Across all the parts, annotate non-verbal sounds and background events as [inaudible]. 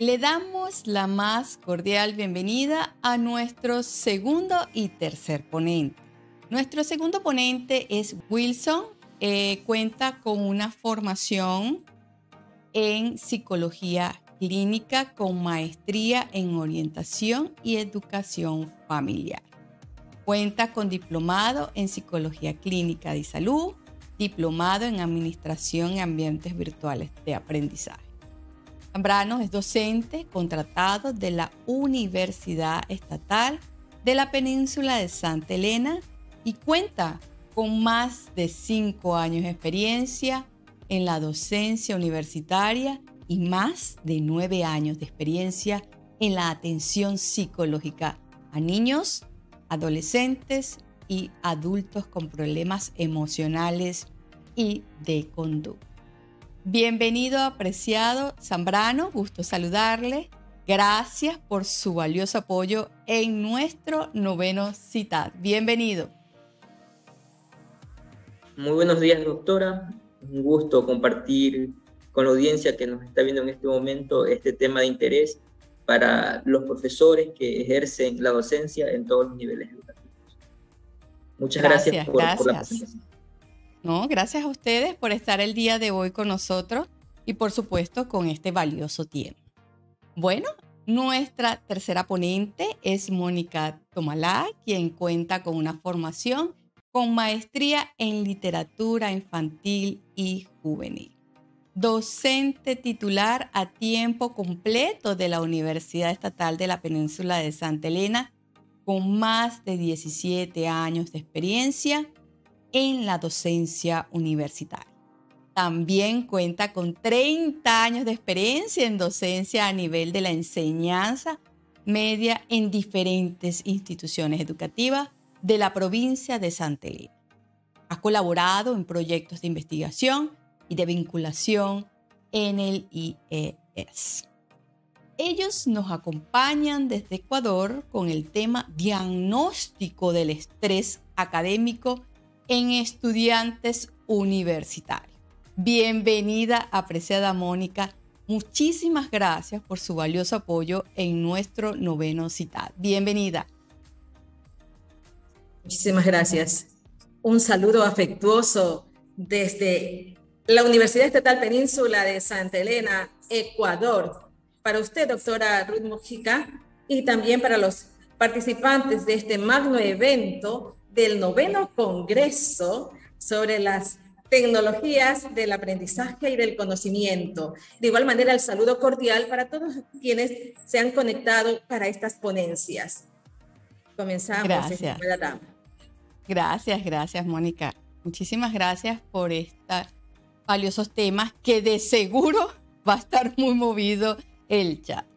Le damos la más cordial bienvenida a nuestro segundo y tercer ponente. Nuestro segundo ponente es Wilson. Eh, cuenta con una formación en psicología clínica con maestría en orientación y educación familiar. Cuenta con diplomado en psicología clínica de salud, diplomado en administración y ambientes virtuales de aprendizaje. Zambrano es docente contratado de la Universidad Estatal de la Península de Santa Elena y cuenta con más de cinco años de experiencia en la docencia universitaria y más de nueve años de experiencia en la atención psicológica a niños, adolescentes y adultos con problemas emocionales y de conducta. Bienvenido, apreciado Zambrano, gusto saludarle. Gracias por su valioso apoyo en nuestro noveno CITAD. Bienvenido. Muy buenos días, doctora. Un gusto compartir con la audiencia que nos está viendo en este momento este tema de interés para los profesores que ejercen la docencia en todos los niveles educativos. Muchas gracias, por, la presentación. Gracias a ustedes por estar el día de hoy con nosotros y por supuesto con este valioso tiempo. Bueno, nuestra tercera ponente es Mónica Tomalá, quien cuenta con una formación con maestría en literatura infantil y juvenil. Docente titular a tiempo completo de la Universidad Estatal de la Península de Santa Elena, con más de 17 años de experiencia en la docencia universitaria. También cuenta con 30 años de experiencia en docencia a nivel de la enseñanza media en diferentes instituciones educativas de la provincia de Santa Elena. Ha colaborado en proyectos de investigación y de vinculación en el IES. Ellos nos acompañan desde Ecuador con el tema diagnóstico del estrés académico en estudiantes universitarios. Bienvenida, apreciada Mónica. Muchísimas gracias por su valioso apoyo en nuestro noveno CITAD. Bienvenida. Muchísimas gracias. Un saludo afectuoso desde la Universidad Estatal Península de Santa Elena, Ecuador. Para usted, doctora Ruth Mojica, y también para los participantes de este magno evento del noveno Congreso sobre las tecnologías del aprendizaje y del conocimiento. De igual manera, el saludo cordial para todos quienes se han conectado para estas ponencias. Comenzamos. Gracias. Gracias, gracias, Mónica. Muchísimas gracias por estos valiosos temas que de seguro va a estar muy movido el chat.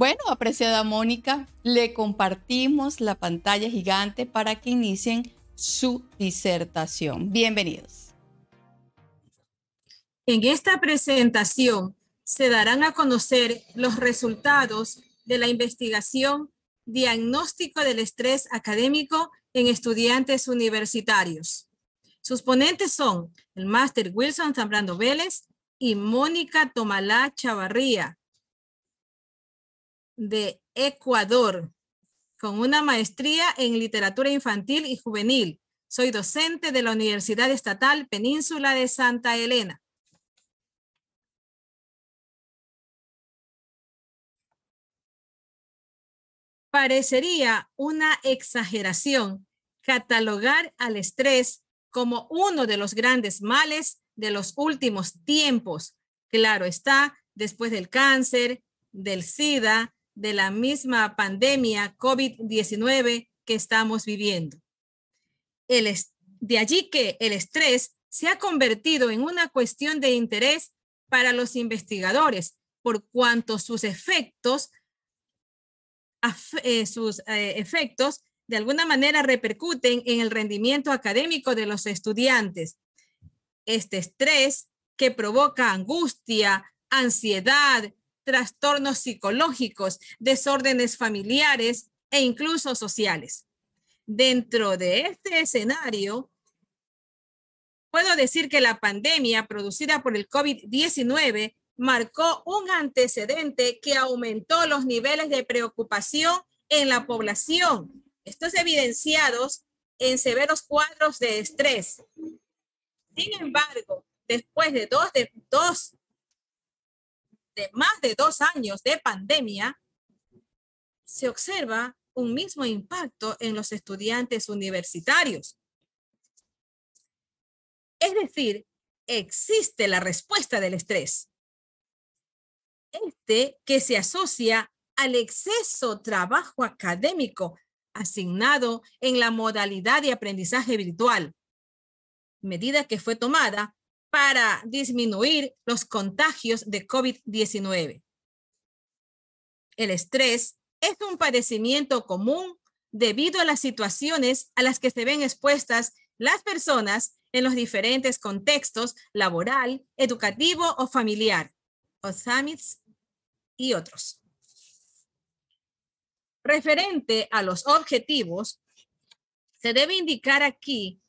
Bueno, apreciada Mónica, le compartimos la pantalla gigante para que inicien su disertación. Bienvenidos. En esta presentación se darán a conocer los resultados de la investigación Diagnóstico del Estrés Académico en Estudiantes Universitarios. Sus ponentes son el máster Wilson Zambrano Vélez y Mónica Tomalá Chavarría, de Ecuador, con una maestría en literatura infantil y juvenil. Soy docente de la Universidad Estatal Península de Santa Elena. Parecería una exageración catalogar al estrés como uno de los grandes males de los últimos tiempos. Claro está, después del cáncer, del SIDA, de la misma pandemia COVID-19 que estamos viviendo. De allí que el estrés se ha convertido en una cuestión de interés para los investigadores, por cuanto sus efectos, eh, sus eh, efectos de alguna manera repercuten en el rendimiento académico de los estudiantes. Este estrés que provoca angustia, ansiedad, trastornos psicológicos, desórdenes familiares e incluso sociales. Dentro de este escenario, puedo decir que la pandemia producida por el COVID-19 marcó un antecedente que aumentó los niveles de preocupación en la población. Estos evidenciados en severos cuadros de estrés. Sin embargo, después de dos, de dos, de más de dos años de pandemia, se observa un mismo impacto en los estudiantes universitarios. Es decir, existe la respuesta del estrés. Este que se asocia al exceso trabajo académico asignado en la modalidad de aprendizaje virtual, medida que fue tomada para disminuir los contagios de COVID-19. El estrés es un padecimiento común debido a las situaciones a las que se ven expuestas las personas en los diferentes contextos laboral, educativo o familiar, o summits y otros. Referente a los objetivos, se debe indicar aquí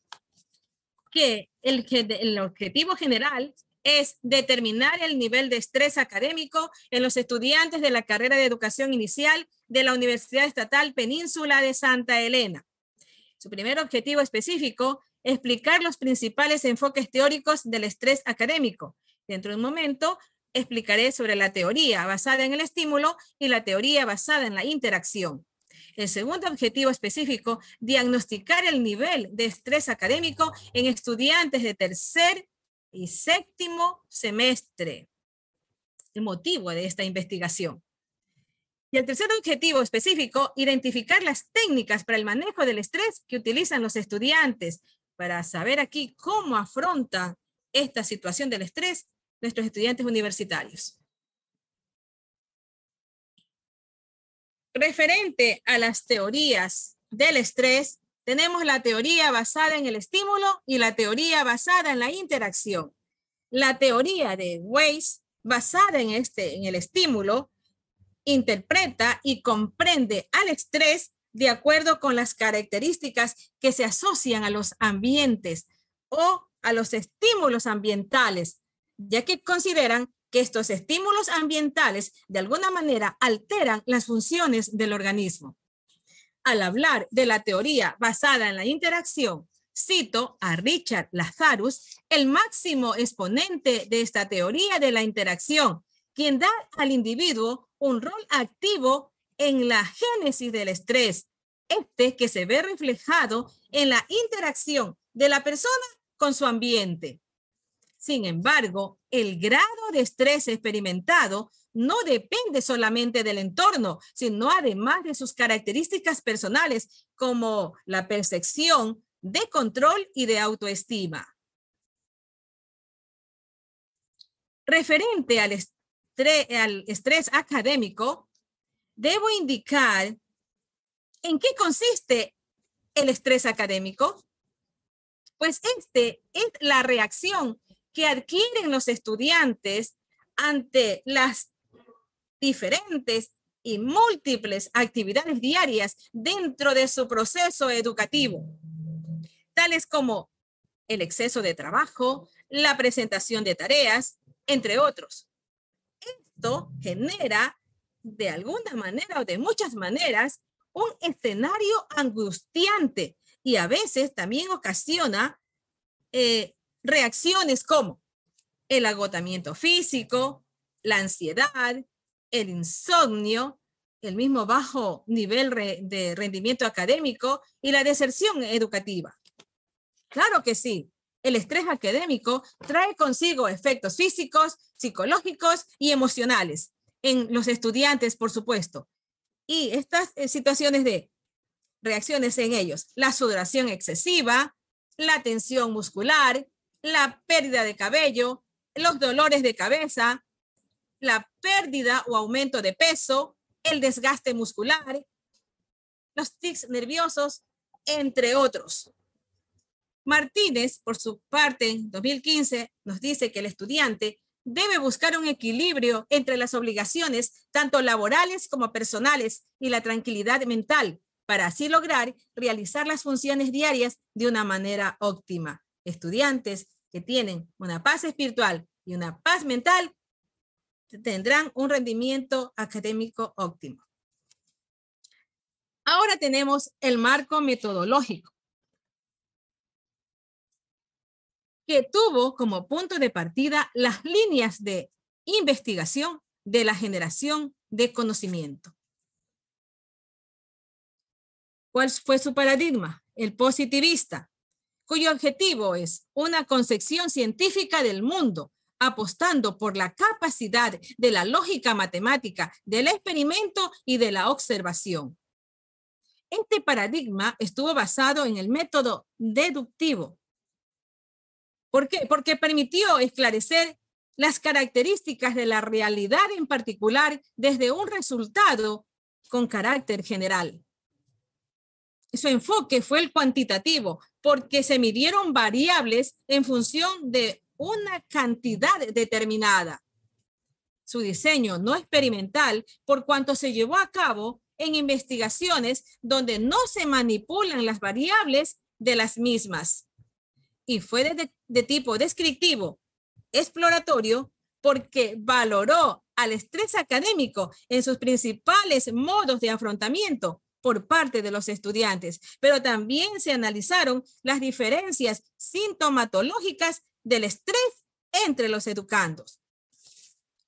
que el, el objetivo general es determinar el nivel de estrés académico en los estudiantes de la carrera de educación inicial de la Universidad Estatal Península de Santa Elena. Su primer objetivo específico, explicar los principales enfoques teóricos del estrés académico. Dentro de un momento explicaré sobre la teoría basada en el estímulo y la teoría basada en la interacción. El segundo objetivo específico, diagnosticar el nivel de estrés académico en estudiantes de tercer y séptimo semestre. El motivo de esta investigación. Y el tercer objetivo específico, identificar las técnicas para el manejo del estrés que utilizan los estudiantes para saber aquí cómo afrontan esta situación del estrés nuestros estudiantes universitarios. Referente a las teorías del estrés, tenemos la teoría basada en el estímulo y la teoría basada en la interacción. La teoría de Weiss, basada en, este, en el estímulo, interpreta y comprende al estrés de acuerdo con las características que se asocian a los ambientes o a los estímulos ambientales, ya que consideran que estos estímulos ambientales de alguna manera alteran las funciones del organismo. Al hablar de la teoría basada en la interacción, cito a Richard Lazarus, el máximo exponente de esta teoría de la interacción, quien da al individuo un rol activo en la génesis del estrés, este que se ve reflejado en la interacción de la persona con su ambiente. Sin embargo, el grado de estrés experimentado no depende solamente del entorno, sino además de sus características personales como la percepción de control y de autoestima. Referente al estrés, al estrés académico, debo indicar en qué consiste el estrés académico. Pues este es la reacción que adquieren los estudiantes ante las diferentes y múltiples actividades diarias dentro de su proceso educativo, tales como el exceso de trabajo, la presentación de tareas, entre otros. Esto genera de alguna manera o de muchas maneras un escenario angustiante y a veces también ocasiona eh, reacciones como el agotamiento físico, la ansiedad, el insomnio, el mismo bajo nivel de rendimiento académico y la deserción educativa. Claro que sí, el estrés académico trae consigo efectos físicos, psicológicos y emocionales en los estudiantes, por supuesto. Y estas eh, situaciones de reacciones en ellos, la sudoración excesiva, la tensión muscular, la pérdida de cabello, los dolores de cabeza, la pérdida o aumento de peso, el desgaste muscular, los tics nerviosos, entre otros. Martínez, por su parte, en 2015, nos dice que el estudiante debe buscar un equilibrio entre las obligaciones, tanto laborales como personales, y la tranquilidad mental, para así lograr realizar las funciones diarias de una manera óptima estudiantes que tienen una paz espiritual y una paz mental tendrán un rendimiento académico óptimo. Ahora tenemos el marco metodológico, que tuvo como punto de partida las líneas de investigación de la generación de conocimiento. ¿Cuál fue su paradigma? El positivista, cuyo objetivo es una concepción científica del mundo, apostando por la capacidad de la lógica matemática, del experimento y de la observación. Este paradigma estuvo basado en el método deductivo. ¿Por? Porque permitió esclarecer las características de la realidad en particular desde un resultado con carácter general su enfoque fue el cuantitativo, porque se midieron variables en función de una cantidad determinada. Su diseño no experimental, por cuanto se llevó a cabo en investigaciones donde no se manipulan las variables de las mismas. Y fue de, tipo descriptivo, exploratorio, porque valoró al estrés académico en sus principales modos de afrontamiento por parte de los estudiantes, pero también se analizaron las diferencias sintomatológicas del estrés entre los educandos.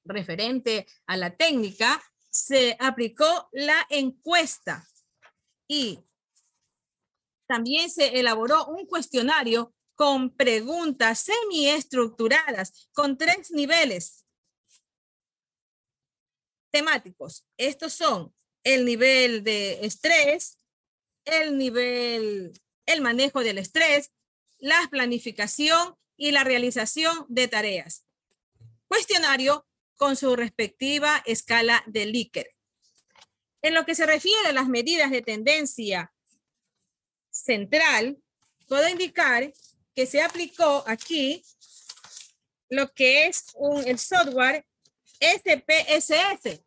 Referente a la técnica, se aplicó la encuesta y también se elaboró un cuestionario con preguntas semiestructuradas con tres niveles temáticos. Estos son el nivel de estrés, el nivel, el manejo del estrés, la planificación y la realización de tareas. Cuestionario con su respectiva escala de Likert. En lo que se refiere a las medidas de tendencia central, puedo indicar que se aplicó aquí lo que es un, el software SPSS,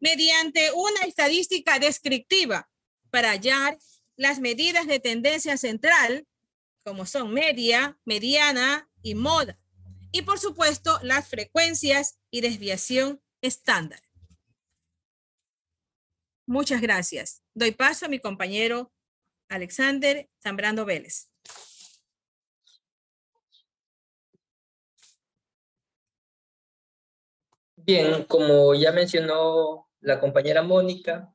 mediante una estadística descriptiva para hallar las medidas de tendencia central, como son media, mediana y moda. Y por supuesto, las frecuencias y desviación estándar. Muchas gracias. Doy paso a mi compañero Alexander Zambrano Vélez. Bien, como ya mencionó la compañera Mónica.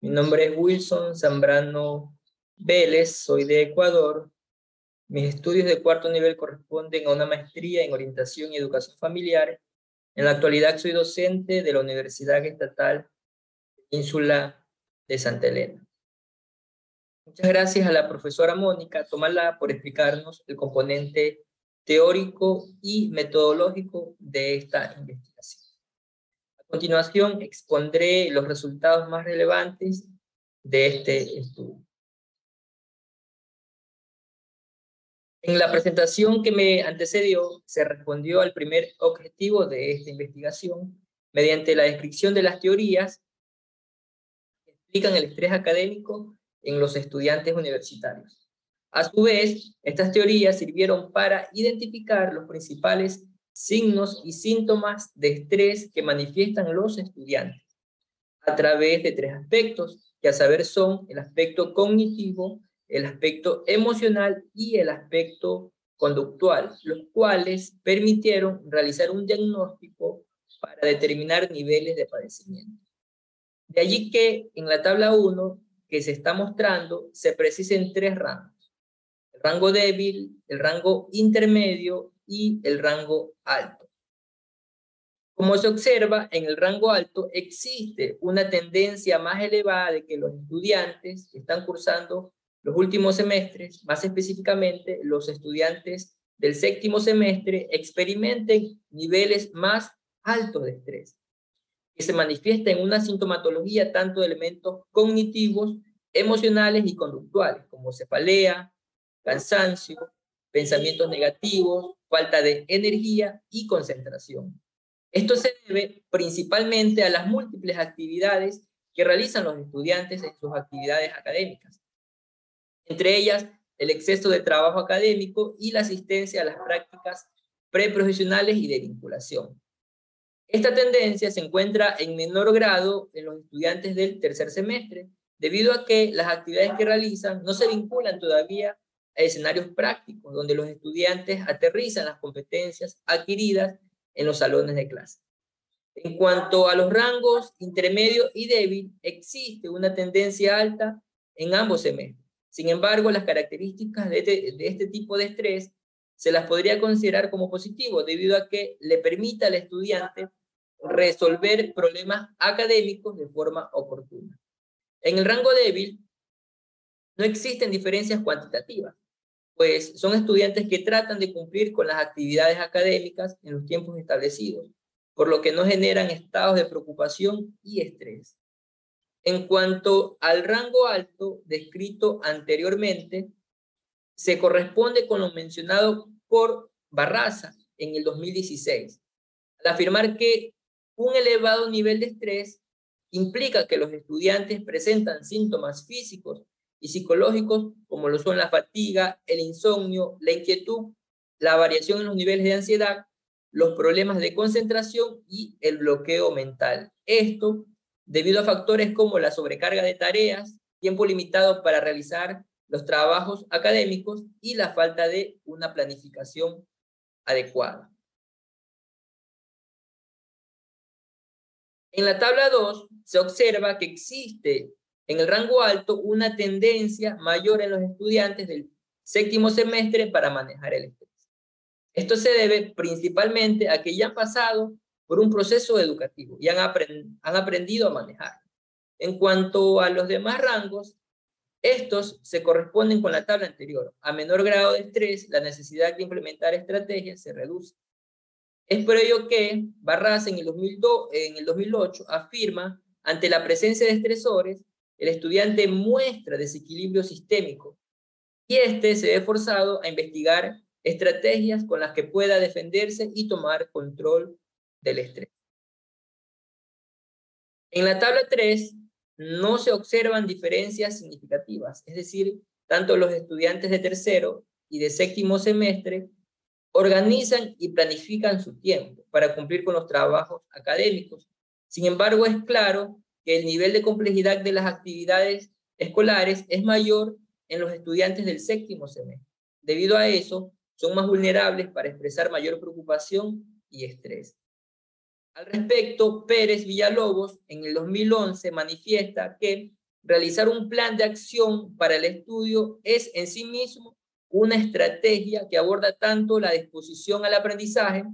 Mi nombre es Wilson Zambrano Vélez, soy de Ecuador. Mis estudios de cuarto nivel corresponden a una maestría en orientación y educación familiar. En la actualidad soy docente de la Universidad Estatal Ínsula de Santa Elena. Muchas gracias a la profesora Mónica Tomala por explicarnos el componente teórico y metodológico de esta investigación. Continuación, expondré los resultados más relevantes de este estudio. En la presentación que me antecedió, se respondió al primer objetivo de esta investigación mediante la descripción de las teorías que explican el estrés académico en los estudiantes universitarios. A su vez, estas teorías sirvieron para identificar los principales signos y síntomas de estrés que manifiestan los estudiantes a través de tres aspectos, que a saber son el aspecto cognitivo, el aspecto emocional y el aspecto conductual, los cuales permitieron realizar un diagnóstico para determinar niveles de padecimiento. De allí que en la tabla 1 que se está mostrando se precisen tres rangos. El rango débil, el rango intermedio y el rango alto. Como se observa, en el rango alto existe una tendencia más elevada de que los estudiantes que están cursando los últimos semestres, más específicamente los estudiantes del séptimo semestre, experimenten niveles más altos de estrés, que se manifiesta en una sintomatología tanto de elementos cognitivos, emocionales y conductuales, como cefalea, cansancio, pensamientos negativos, falta de energía y concentración. Esto se debe principalmente a las múltiples actividades que realizan los estudiantes en sus actividades académicas. Entre ellas, el exceso de trabajo académico y la asistencia a las prácticas preprofesionales y de vinculación. Esta tendencia se encuentra en menor grado en los estudiantes del tercer semestre, debido a que las actividades que realizan no se vinculan todavía escenarios prácticos, donde los estudiantes aterrizan las competencias adquiridas en los salones de clase. En cuanto a los rangos intermedio y débil, existe una tendencia alta en ambos semestres. Sin embargo, las características de este, este tipo de estrés se las podría considerar como positivo, debido a que le permite al estudiante resolver problemas académicos de forma oportuna. En el rango débil, no existen diferencias cuantitativas, pues son estudiantes que tratan de cumplir con las actividades académicas en los tiempos establecidos, por lo que no generan estados de preocupación y estrés. En cuanto al rango alto descrito anteriormente, se corresponde con lo mencionado por Barraza en el 2016, al afirmar que un elevado nivel de estrés implica que los estudiantes presentan síntomas físicos psicológicos como lo son la fatiga, el insomnio, la inquietud, la variación en los niveles de ansiedad, los problemas de concentración y el bloqueo mental. Esto debido a factores como la sobrecarga de tareas, tiempo limitado para realizar los trabajos académicos y la falta de una planificación adecuada. En la tabla 2 se observa que existe en el rango alto una tendencia mayor en los estudiantes del séptimo semestre para manejar el estrés. Esto se debe principalmente a que ya han pasado por un proceso educativo y han, aprendido a manejar. En cuanto a los demás rangos, estos se corresponden con la tabla anterior. A menor grado de estrés, la necesidad de implementar estrategias se reduce. Es por ello que Barras en el, 2002, en el 2008 afirma, ante la presencia de estresores, el estudiante muestra desequilibrio sistémico y este se ve forzado a investigar estrategias con las que pueda defenderse y tomar control del estrés. En la tabla 3 no se observan diferencias significativas, es decir, tanto los estudiantes de tercero y de séptimo semestre organizan y planifican su tiempo para cumplir con los trabajos académicos. Sin embargo, es claro que el nivel de complejidad de las actividades escolares es mayor en los estudiantes del séptimo semestre. Debido a eso, son más vulnerables para expresar mayor preocupación y estrés. Al respecto, Pérez Villalobos en el 2011 manifiesta que realizar un plan de acción para el estudio es en sí mismo una estrategia que aborda tanto la disposición al aprendizaje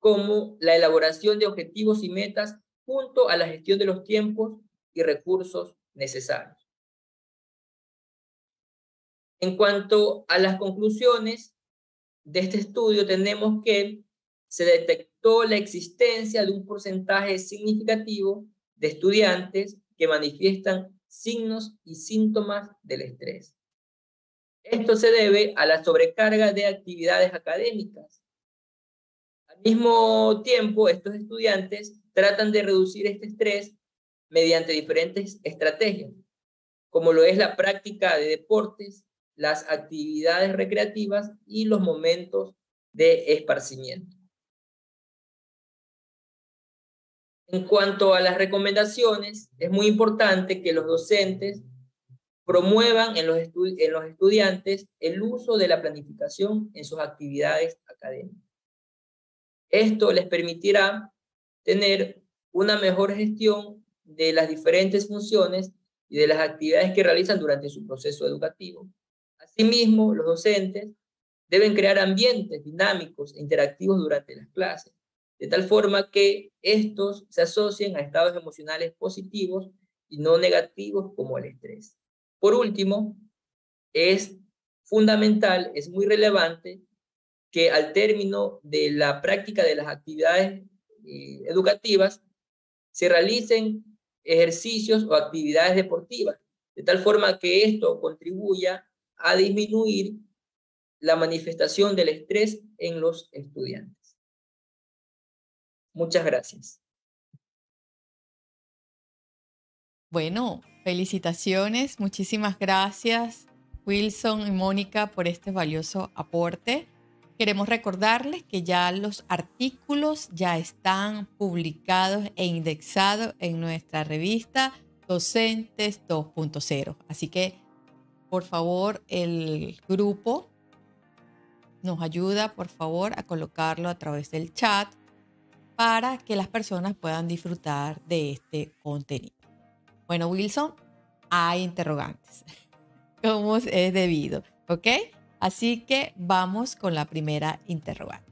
como la elaboración de objetivos y metas junto a la gestión de los tiempos y recursos necesarios. En cuanto a las conclusiones de este estudio, tenemos que se detectó la existencia de un porcentaje significativo de estudiantes que manifiestan signos y síntomas del estrés. Esto se debe a la sobrecarga de actividades académicas. Al mismo tiempo, estos estudiantes tratan de reducir este estrés mediante diferentes estrategias, como lo es la práctica de deportes, las actividades recreativas y los momentos de esparcimiento. En cuanto a las recomendaciones, es muy importante que los docentes promuevan en los, en los estudiantes el uso de la planificación en sus actividades académicas. Esto les permitirá tener una mejor gestión de las diferentes funciones y de las actividades que realizan durante su proceso educativo. Asimismo, los docentes deben crear ambientes dinámicos e interactivos durante las clases, de tal forma que estos se asocien a estados emocionales positivos y no negativos como el estrés. Por último, es fundamental, es muy relevante que al término de la práctica de las actividades educativas se realicen ejercicios o actividades deportivas, de tal forma que esto contribuya a disminuir la manifestación del estrés en los estudiantes. Muchas gracias. Bueno, felicitaciones, muchísimas gracias Wilson y Mónica por este valioso aporte. Queremos recordarles que ya los artículos ya están publicados e indexados en nuestra revista Docentes 2.0. Así que, por favor, el grupo nos ayuda, por favor, a colocarlo a través del chat para que las personas puedan disfrutar de este contenido. Bueno, Wilson, hay interrogantes, [laughs] como es debido, ¿ok? Así que vamos con la primera interrogante.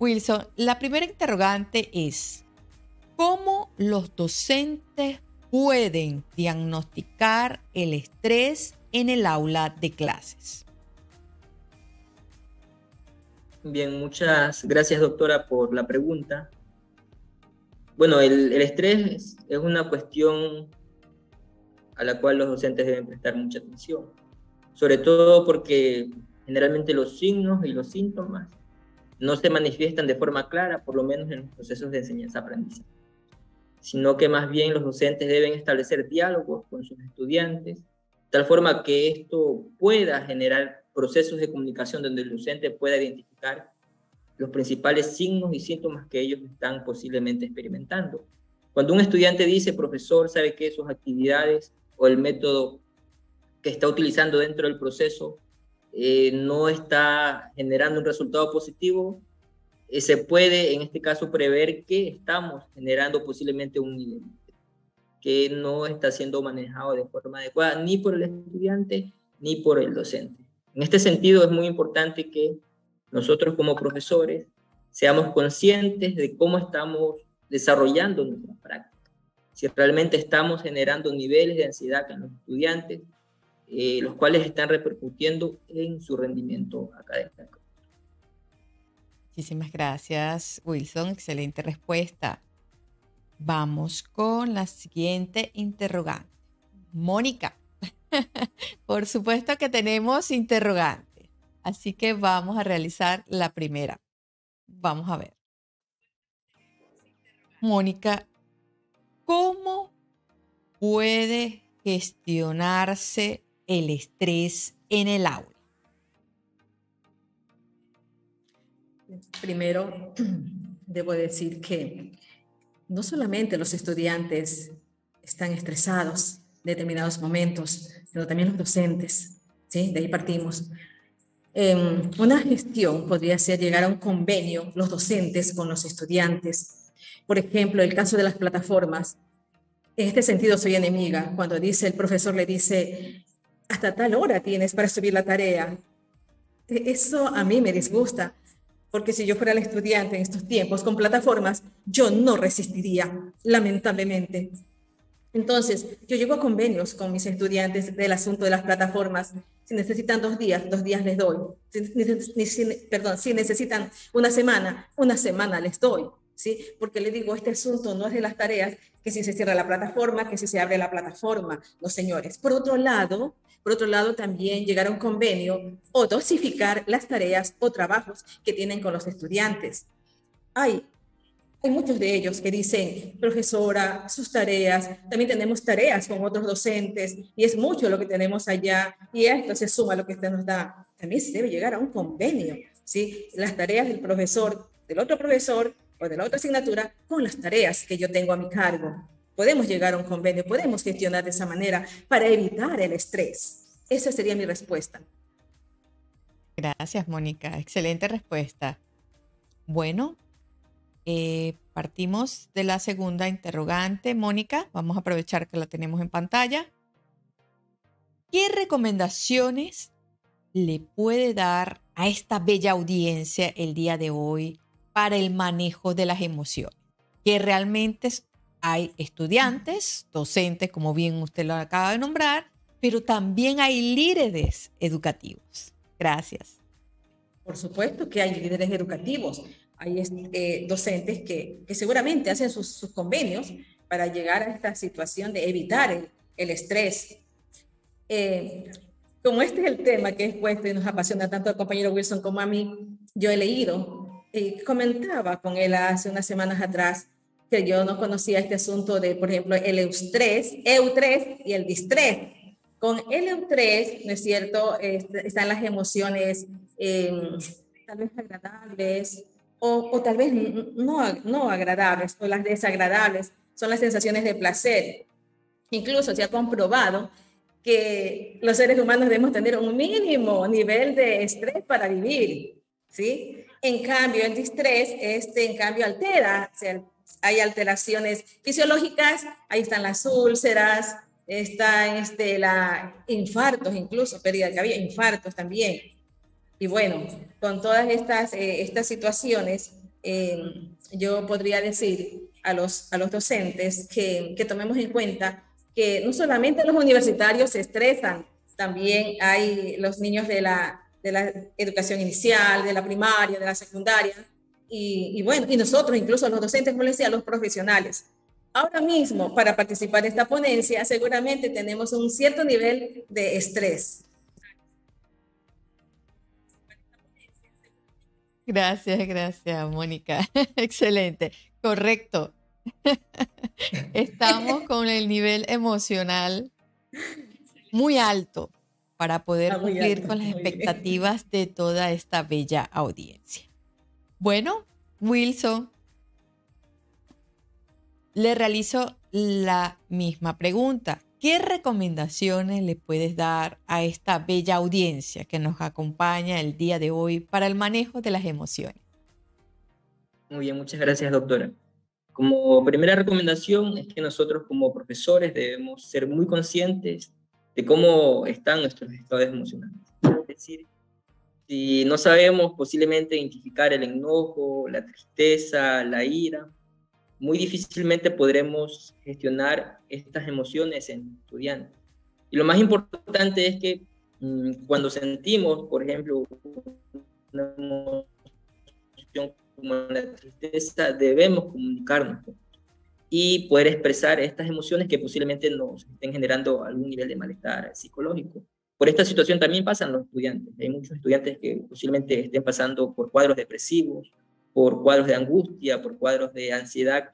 Wilson, la primera interrogante es, ¿cómo los docentes pueden diagnosticar el estrés en el aula de clases? Bien, muchas gracias doctora por la pregunta. Bueno, el, estrés es una cuestión a la cual los docentes deben prestar mucha atención, sobre todo porque generalmente los signos y los síntomas no se manifiestan de forma clara, por lo menos en los procesos de enseñanza-aprendizaje, sino que más bien los docentes deben establecer diálogos con sus estudiantes tal forma que esto pueda generar procesos de comunicación donde el docente pueda identificar los principales signos y síntomas que ellos están posiblemente experimentando. Cuando un estudiante dice, profesor, sabe que sus actividades o el método que está utilizando dentro del proceso eh, no está generando un resultado positivo, eh, se puede en este caso prever que estamos generando posiblemente un nivel que no está siendo manejado de forma adecuada ni por el estudiante ni por el docente. En este sentido es muy importante que nosotros como profesores seamos conscientes de cómo estamos desarrollando nuestra práctica, si realmente estamos generando niveles de ansiedad en los estudiantes, eh, los cuales están repercutiendo en su rendimiento académico. Muchísimas gracias, Wilson. Excelente respuesta. Vamos con la siguiente interrogante. Mónica, [laughs] por supuesto que tenemos interrogante, así que vamos a realizar la primera. Vamos a ver. Mónica, ¿cómo puede gestionarse el estrés en el aula? Primero, [clears throat] debo decir que no solamente los estudiantes están estresados en determinados momentos, sino también los docentes, ¿sí? De ahí partimos. una gestión podría ser llegar a un convenio, los docentes con los estudiantes. Por ejemplo, el caso de las plataformas. En este sentido soy enemiga. Cuando dice el profesor le dice, hasta tal hora tienes para subir la tarea. E, eso a mí me disgusta, porque si yo fuera el estudiante en estos tiempos con plataformas, yo no resistiría, lamentablemente. Entonces, yo llego a convenios con mis estudiantes del asunto de las plataformas. Si necesitan dos días, dos días les doy. Perdón, si necesitan una semana, una semana les doy. ¿Sí? Porque le digo, este asunto no es de las tareas, que si se cierra la plataforma, que si se abre la plataforma, los señores. Por otro lado, por otro lado, también llegar a un convenio o dosificar las tareas o trabajos que tienen con los estudiantes. Hay, hay muchos de ellos que dicen, profesora, sus tareas, también tenemos tareas con otros docentes y es mucho lo que tenemos allá y esto se suma a lo que usted nos da. También se debe llegar a un convenio, ¿sí? Las tareas del profesor, del otro profesor o de la otra asignatura con las tareas que yo tengo a mi cargo podemos llegar a un convenio, podemos gestionar de esa manera para evitar el estrés. Esa sería mi respuesta. Gracias, Mónica. Excelente respuesta. Bueno, eh, partimos de la segunda interrogante. Mónica, vamos a aprovechar que la tenemos en pantalla. ¿Qué recomendaciones le puede dar a esta bella audiencia el día de hoy para el manejo de las emociones? Que realmente hay estudiantes, docentes, como bien usted lo acaba de nombrar, pero también hay líderes educativos. Gracias. Por supuesto que hay líderes educativos. Hay eh, docentes que, seguramente hacen sus, convenios para llegar a esta situación de evitar el, estrés. Eh, como este es el tema que es puesto y nos apasiona tanto al compañero Wilson como a mí, yo he leído comentaba con él hace unas semanas atrás que yo no conocía este asunto de, por ejemplo, el eustrés, eustrés y el distrés. Con el EU3, ¿no es cierto? Este, están las emociones em, tal vez agradables o, o tal vez no, no agradables o las desagradables. Son las sensaciones de placer. Incluso se ha comprobado que los seres humanos debemos tener un mínimo nivel de estrés para vivir, ¿sí? En cambio, el distrés, este en cambio altera, hay alteraciones fisiológicas, ahí están las úlceras, están este, la, infartos incluso, pérdida de cabello, infartos también. Y bueno, con todas estas, eh, estas situaciones, eh, yo podría decir a los, a los docentes que, que tomemos en cuenta que no solamente los universitarios se estresan, también hay los niños de la, de la educación inicial, de la primaria, de la secundaria, y, bueno, y nosotros, incluso los docentes, como les decía, los profesionales. Ahora mismo, para participar en esta ponencia, seguramente tenemos un cierto nivel de estrés. Gracias, gracias, Mónica. [laughs] Excelente. Correcto. [laughs] Estamos con el nivel emocional muy alto para poder ah, cumplir con las expectativas de toda esta bella audiencia. Bueno, Wilson, le realizo la misma pregunta. ¿Qué recomendaciones le puedes dar a esta bella audiencia que nos acompaña el día de hoy para el manejo de las emociones? Muy bien, muchas gracias, doctora. Como primera recomendación es que nosotros como profesores debemos ser muy conscientes de cómo están nuestros estados emocionales. Es decir, si no sabemos posiblemente identificar el enojo, la tristeza, la ira, muy difícilmente podremos gestionar estas emociones en estudiantes. Y lo más importante es que mm, cuando sentimos, por ejemplo, una emoción como la tristeza, debemos comunicarnos y poder expresar estas emociones que posiblemente nos estén generando algún nivel de malestar psicológico. Por esta situación también pasan los estudiantes. Hay muchos estudiantes que posiblemente estén pasando por cuadros depresivos, por cuadros de angustia, por cuadros de ansiedad.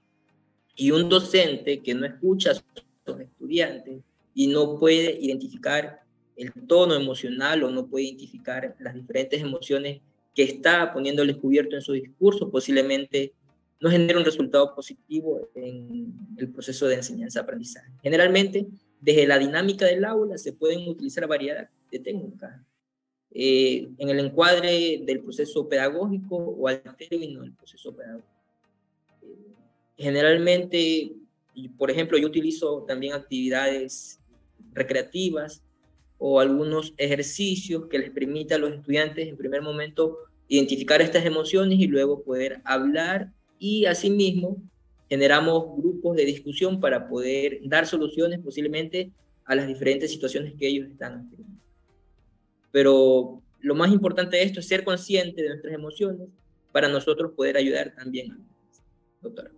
Y un docente que no escucha a sus estudiantes y no puede identificar el tono emocional o no puede identificar las diferentes emociones que está poniéndoles cubierto en su discurso, posiblemente no genera un resultado positivo en el proceso de enseñanza-aprendizaje. Generalmente, desde la dinámica del aula se pueden utilizar variedad de técnicas eh, en el encuadre del proceso pedagógico o al término del proceso pedagógico. Eh, generalmente, por ejemplo, yo utilizo también actividades recreativas o algunos ejercicios que les permita a los estudiantes en primer momento identificar estas emociones y luego poder hablar y asimismo generamos grupos de discusión para poder dar soluciones posiblemente a las diferentes situaciones que ellos están teniendo. Pero lo más importante de esto es ser consciente de nuestras emociones para nosotros poder ayudar también a doctora.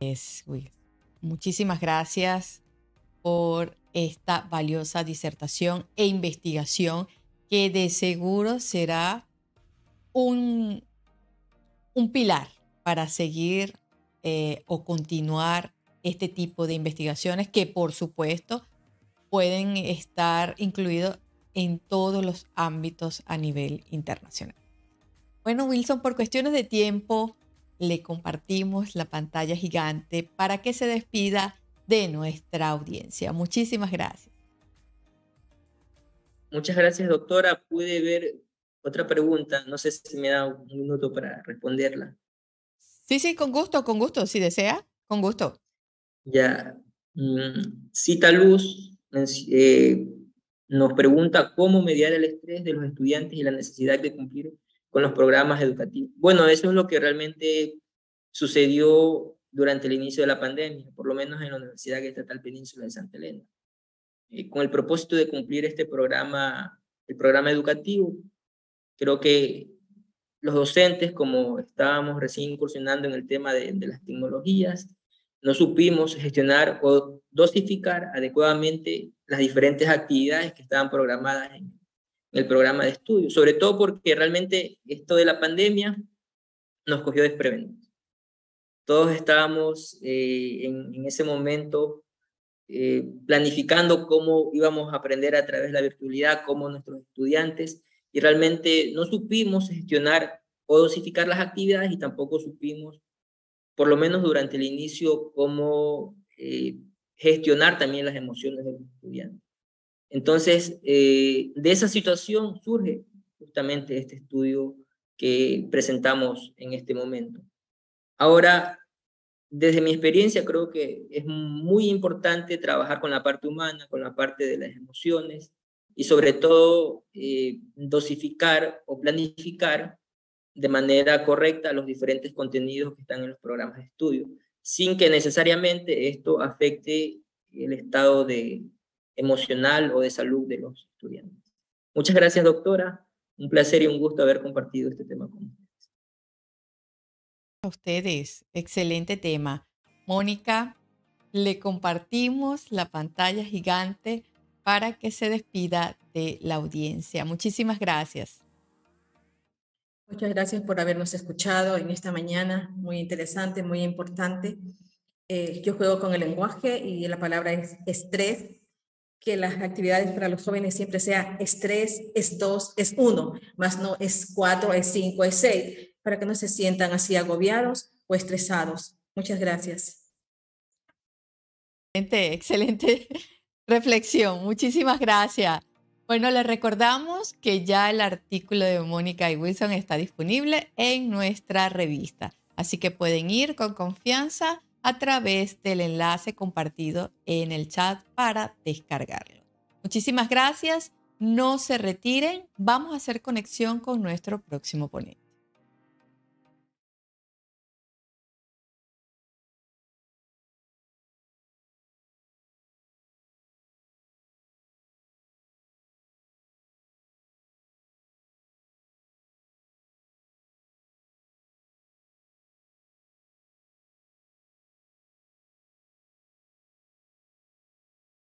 Es, Muchísimas gracias por esta valiosa disertación e investigación que de seguro será un, un pilar para seguir eh, o continuar este tipo de investigaciones que por supuesto pueden estar incluidos en todos los ámbitos a nivel internacional. Bueno, Wilson, por cuestiones de tiempo, le compartimos la pantalla gigante para que se despida de nuestra audiencia. Muchísimas gracias. Muchas gracias, doctora. Pude ver otra pregunta. No sé si me da un minuto para responderla. Sí, sí, con gusto, con gusto. Si desea, con gusto. Ya. Mm, Cita Luz eh, nos pregunta cómo mediar el estrés de los estudiantes y la necesidad de cumplir con los programas educativos. Bueno, eso es lo que realmente sucedió durante el inicio de la pandemia, por lo menos en la Universidad Estatal Península de Santa Elena. Eh, con el propósito de cumplir este programa, el programa educativo, creo que los docentes, como estábamos recién incursionando en el tema de, de las tecnologías, no supimos gestionar o dosificar adecuadamente las diferentes actividades que estaban programadas en, el programa de estudio, sobre todo porque realmente esto de la pandemia nos cogió desprevenidos. Todos estábamos eh, en, en, ese momento eh, planificando cómo íbamos a aprender a través de la virtualidad, cómo nuestros estudiantes, y realmente no supimos gestionar o dosificar las actividades y tampoco supimos, por lo menos durante el inicio, cómo eh, gestionar también las emociones de los estudiantes. Entonces, eh, de esa situación surge justamente este estudio que presentamos en este momento. Ahora, desde mi experiencia, creo que es muy importante trabajar con la parte humana, con la parte de las emociones y sobre todo eh, dosificar o planificar de manera correcta los diferentes contenidos que están en los programas de estudio, sin que necesariamente esto afecte el estado de, emocional o de salud de los estudiantes. Muchas gracias, doctora. Un placer y un gusto haber compartido este tema con ustedes. A ustedes, excelente tema. Mónica, le compartimos la pantalla gigante para que se despida de la audiencia. Muchísimas gracias. Muchas gracias por habernos escuchado en esta mañana, muy interesante, muy importante. Eh, yo juego con el lenguaje y la palabra es estrés que las actividades para los jóvenes siempre sea estrés, es dos, es uno, más no es cuatro, es cinco, es seis, para que no se sientan así agobiados o estresados. Muchas gracias. Excelente, excelente reflexión. Muchísimas gracias. Bueno, les recordamos que ya el artículo de Mónica y Wilson está disponible en nuestra revista, así que pueden ir con confianza a través del enlace compartido en el chat para descargarlo. Muchísimas gracias. No se retiren. Vamos a hacer conexión con nuestro próximo ponente.